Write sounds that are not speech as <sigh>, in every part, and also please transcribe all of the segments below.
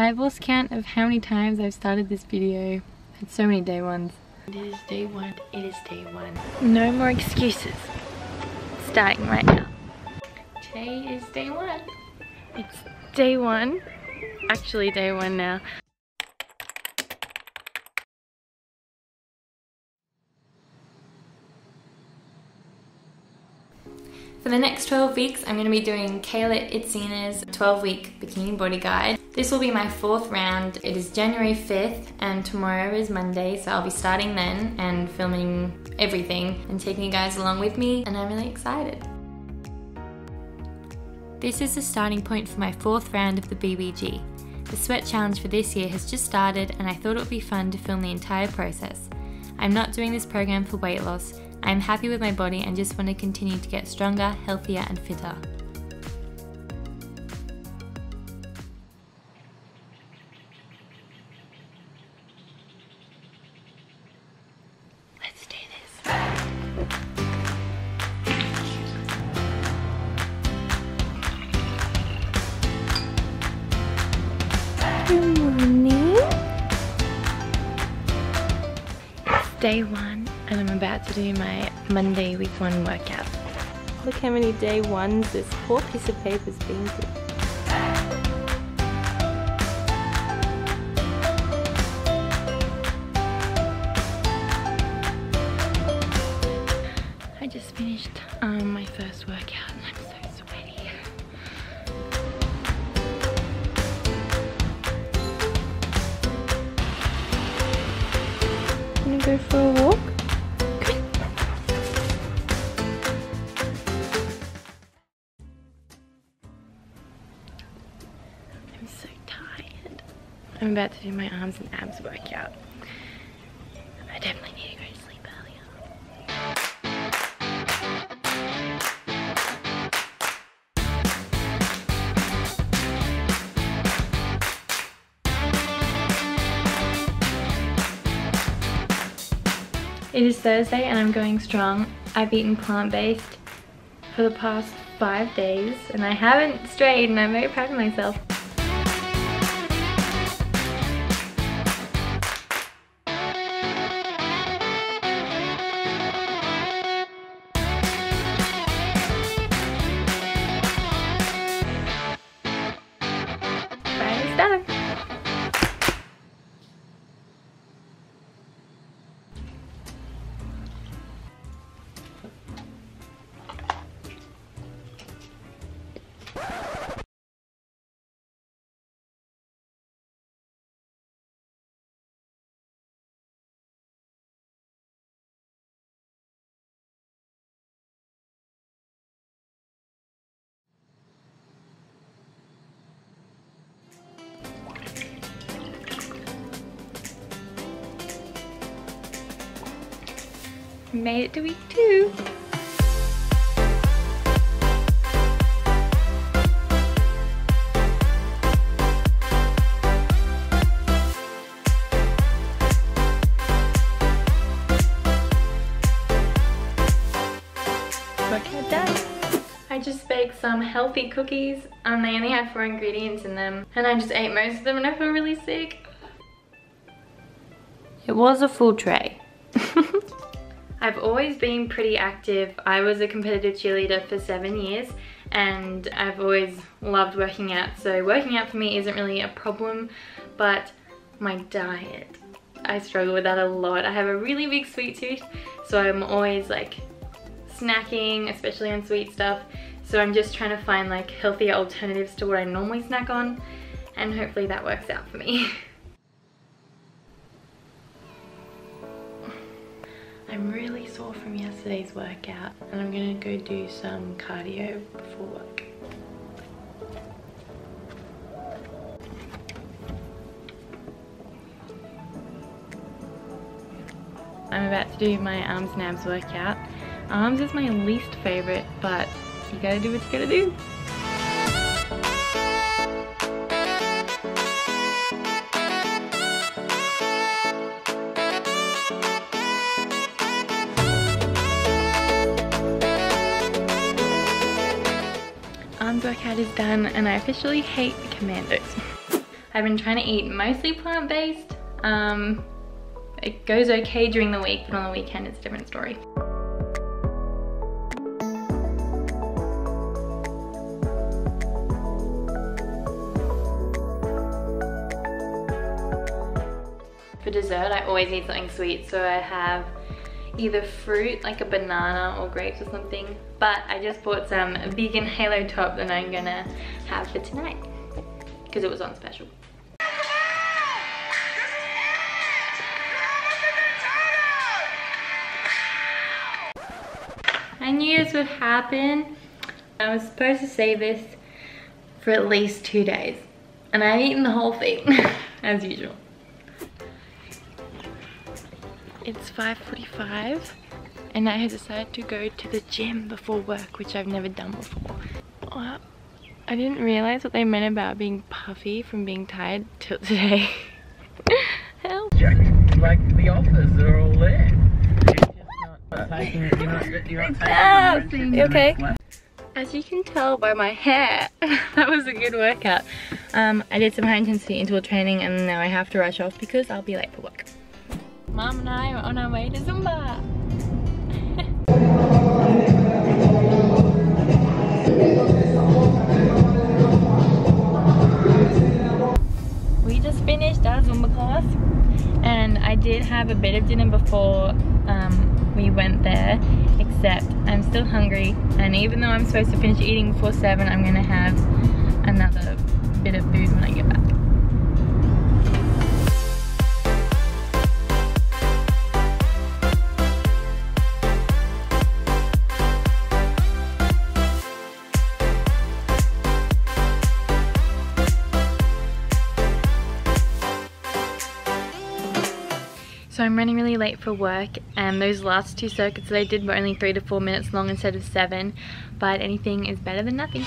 I've lost count of how many times I've started this video. It's so many day ones. It is day one. It is day one. No more excuses. Starting right now. Today is day one. It's day one. Actually day one now. For the next 12 weeks, I'm going to be doing Kayla Itsines' 12 week bikini body guide. This will be my fourth round. It is January 5th and tomorrow is Monday, so I'll be starting then and filming everything and taking you guys along with me, and I'm really excited. This is the starting point for my fourth round of the BBG. The sweat challenge for this year has just started, and I thought it would be fun to film the entire process. I'm not doing this program for weight loss, I am happy with my body and just want to continue to get stronger, healthier, and fitter. About to do my Monday week one workout. Look how many day ones this poor piece of paper's been through. I just finished um, my first workout and I'm so sweaty. I'm gonna go for a walk. I'm about to do my arms and abs workout. I definitely need to go to sleep earlier. It is Thursday and I'm going strong. I've eaten plant-based for the past five days and I haven't strayed and I'm very proud of myself. Made it to week two. Workout done. I just baked some healthy cookies and they only had four ingredients in them and I just ate most of them and I feel really sick. It was a full tray. I've always been pretty active. I was a competitive cheerleader for seven years and I've always loved working out. So working out for me isn't really a problem, but my diet, I struggle with that a lot. I have a really big sweet tooth, so I'm always like snacking, especially on sweet stuff. So I'm just trying to find like healthier alternatives to what I normally snack on and hopefully that works out for me. <laughs> I'm really sore from yesterday's workout and I'm gonna go do some cardio before work. I'm about to do my arms and abs workout. Arms is my least favorite, but you gotta do what you gotta do. Is done and I officially hate the commandos. I've been trying to eat mostly plant-based. Um, it goes okay during the week, but on the weekend it's a different story. For dessert, I always need something sweet, so I have either fruit, like a banana or grapes or something. But I just bought some vegan halo top that I'm gonna have for tonight because it was on special. I knew this would happen. I was supposed to save this for at least two days. And I've eaten the whole thing, <laughs> as usual. It's 5.45 and I have decided to go to the gym before work, which I've never done before. I didn't realize what they meant about being puffy from being tired till today. Help. Like the offers are all there. you okay? As you can tell by my hair, that was a good workout. Um, I did some high intensity interval training and now I have to rush off because I'll be late for work. Mom and I are on our way to Zumba. <laughs> we just finished our Zumba class and I did have a bit of dinner before um, we went there except I'm still hungry and even though I'm supposed to finish eating before 7 I'm gonna have another bit of food when I get back. So I'm running really late for work and those last two circuits that I did were only three to four minutes long instead of seven, but anything is better than nothing.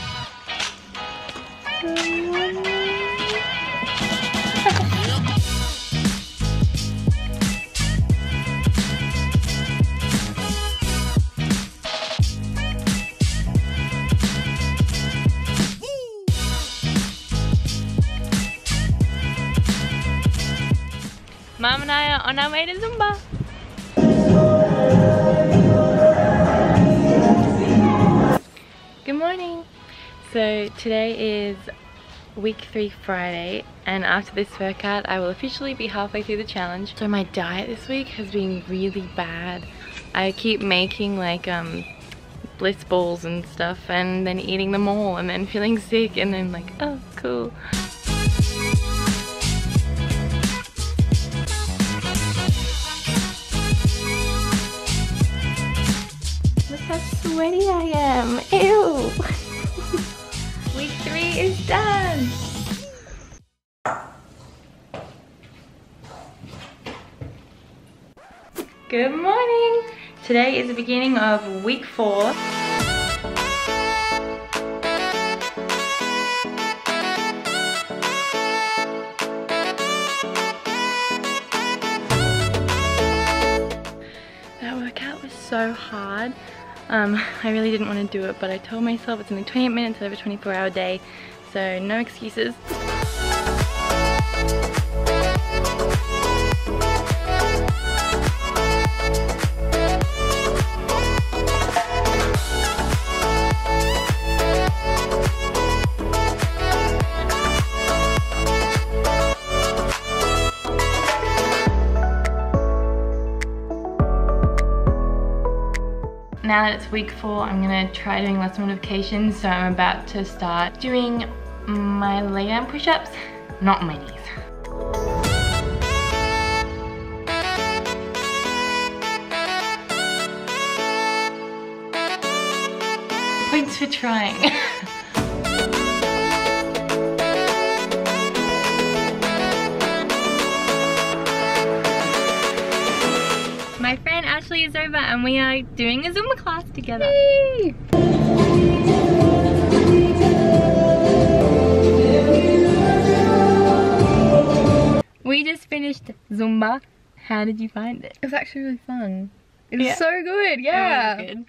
Mom and I are on our way to Zumba. Good morning. So today is week three Friday and after this workout I will officially be halfway through the challenge. So my diet this week has been really bad. I keep making like um bliss balls and stuff and then eating them all and then feeling sick and then like oh cool. Sweaty I am. Ew. <laughs> Week three is done. Good morning. Today is the beginning of week four. That workout was so hard. Um, I really didn't want to do it, but I told myself it's only 28 minutes out of a 24 hour day, so no excuses. Now that it's week four, I'm gonna try doing less modifications. So I'm about to start doing my lay down push-ups, not my knees. Points for trying. <laughs> over and we are doing a Zumba class together. Yay! We just finished Zumba. How did you find it? It was actually really fun. It was Yeah. so good, yeah. Really good.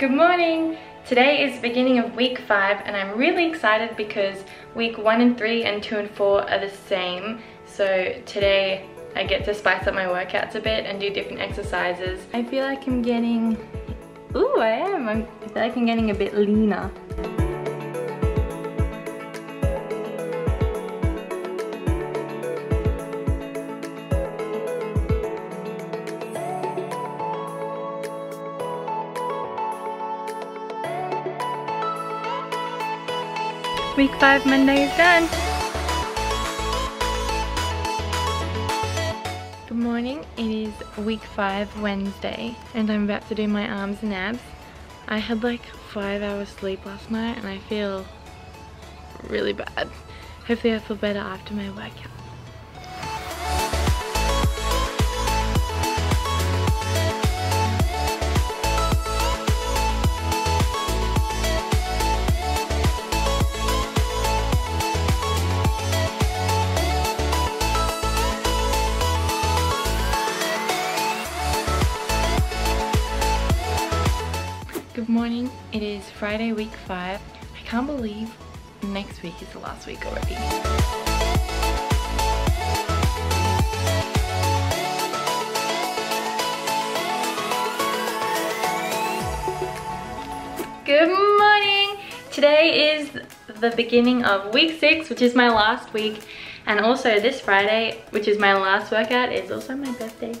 Good morning! Today is the beginning of week 5 and I'm really excited because week 1 and 3 and 2 and 4 are the same. So today I get to spice up my workouts a bit and do different exercises. I feel like I'm getting... Ooh, I am! I feel like I'm getting a bit leaner. Week 5 Monday is done. Good morning, it is week 5 Wednesday and I'm about to do my arms and abs. I had like 5 hours sleep last night and I feel really bad. Hopefully I feel better after my workout. Friday, week five. I can't believe next week is the last week already. Good morning! Today is the beginning of week six, which is my last week. And also this Friday, which is my last workout, is also my birthday.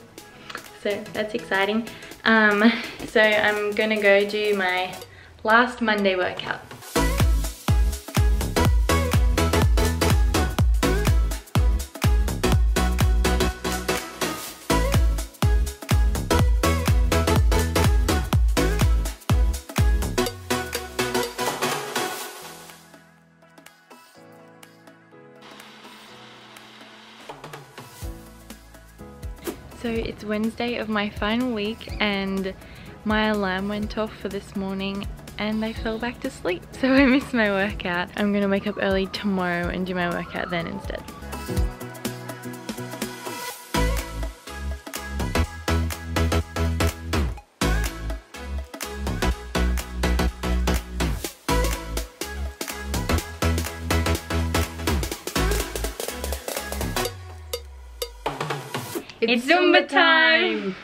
So that's exciting. Um, <laughs> so I'm gonna go do my last Monday workout. So it's Wednesday of my final week and my alarm went off for this morning and I fell back to sleep. <laughs> So I missed my workout. I'm gonna wake up early tomorrow and do my workout then instead. It's Zumba time!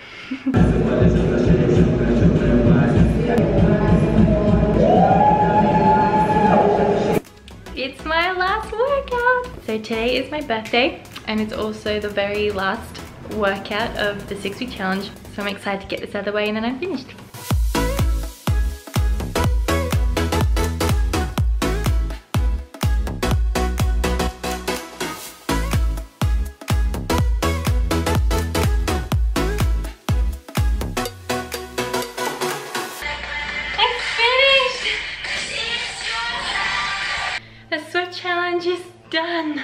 <laughs> Today is my birthday and it's also the very last workout of the six week challenge. So I'm excited to get this out of the way and then I'm finished. I'm finished! The sweat challenge is done.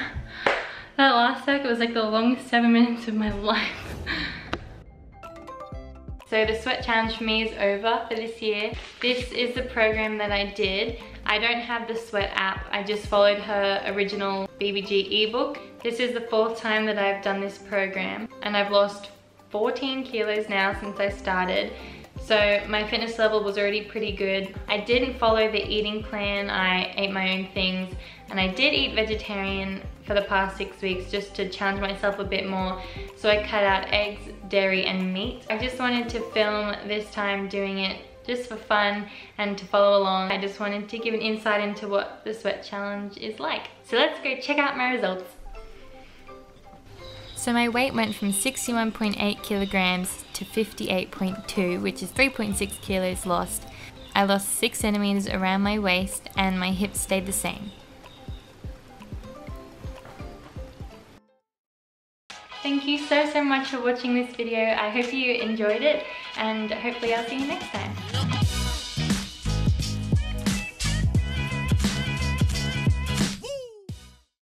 That last circuit was like the longest seven minutes of my life. So the sweat challenge for me is over for this year. This is the program that I did. I don't have the sweat app. I just followed her original BBG ebook. This is the fourth time that I've done this program and I've lost 14 kilos now since I started. So my fitness level was already pretty good. I didn't follow the eating plan. I ate my own things and I did eat vegetarian for the past six weeks just to challenge myself a bit more. So I cut out eggs, dairy and meat. I just wanted to film this time doing it just for fun and to follow along. I just wanted to give an insight into what the sweat challenge is like. So let's go check out my results. So my weight went from 61.8 kilograms to 58.2, which is 3.6 kilos lost. I lost 6 centimeters around my waist and my hips stayed the same. Thank you so so much for watching this video. I hope you enjoyed it and hopefully I'll see you next time.